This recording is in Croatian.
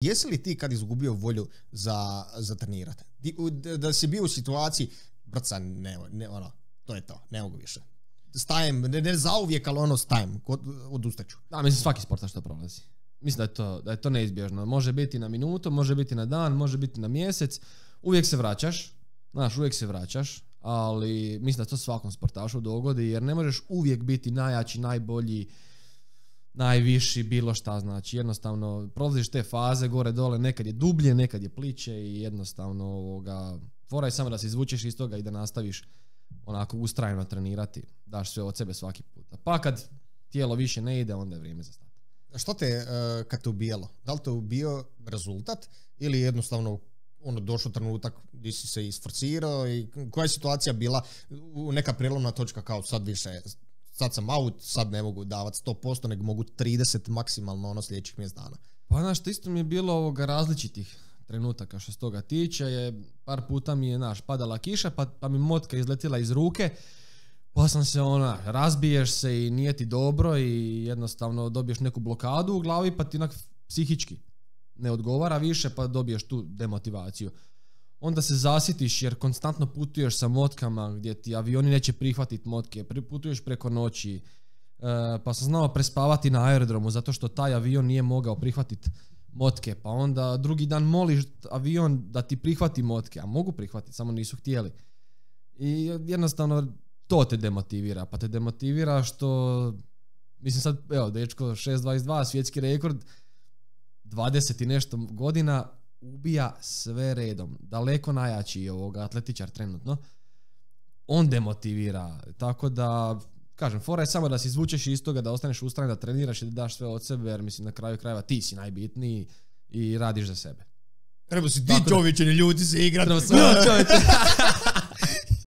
Jesi li ti kad izgubio volju za, za trenirati? Da, si bio u situaciji, brca, ne, ne, ono, to je to, ne mogu više. Stajem, ne, ne zauvijek, ali ono stajem, odustaću. Da, mislim svaki sportaš to prolazi. Mislim da je to, da je to neizbježno. Može biti na minutu, može biti na dan, može biti na mjesec. Uvijek se vraćaš. Znaš, uvijek se vraćaš. Ali mislim da to svakom sportašu dogodi jer ne možeš uvijek biti najjači, najbolji, najviši, bilo šta. Znači jednostavno prolaziš te faze gore dole, nekad je dublje, nekad je pliće i jednostavno ovoga, fora je samo da se izvučeš iz toga i da nastaviš onako ustrajno trenirati. Daš sve od sebe svaki puta. Pa kad tijelo više ne ide, onda je vrijeme za stati. Što te, e, kad te ubijalo? Da li te ubio rezultat ili jednostavno ono došao trenutak gdje si se isforcirao i koja je situacija bila u neka prijelomna točka kao sad više sad sam out, sad ne mogu davati 100%, nego mogu 30 maksimalno ono sljedećih mjesec dana. Pa znaš, to isto mi je bilo ovoga različitih trenutaka što se toga tiče. Je, par puta mi je, naš, padala kiša, pa, pa mi motka izletila iz ruke. Pa sam se ona, razbiješ se i nije ti dobro i jednostavno dobiješ neku blokadu u glavi pa ti onak psihički ne odgovara više pa dobiješ tu demotivaciju. Onda se zasitiš jer konstantno putuješ sa motkama gdje ti avioni neće prihvatiti motke, putuješ preko noći, e, pa sam znao prespavati na aerodromu zato što taj avion nije mogao prihvatiti motke, pa onda drugi dan moliš avion da ti prihvati motke, a mogu prihvatiti, samo nisu htjeli. I jednostavno to te demotivira, pa te demotivira što, mislim sad, evo, dečko 6.22, svjetski rekord, 20 i nešto godina, ubija sve redom. Daleko najjači ovoga atletičar trenutno. On demotivira. Tako da, kažem, fora je samo da se izvučeš iz toga, da ostaneš ustrajan, da treniraš i da daš sve od sebe, jer mislim na kraju krajeva ti si najbitniji i radiš za sebe. Treba si ti čovječeni ljudi se igrati. Treba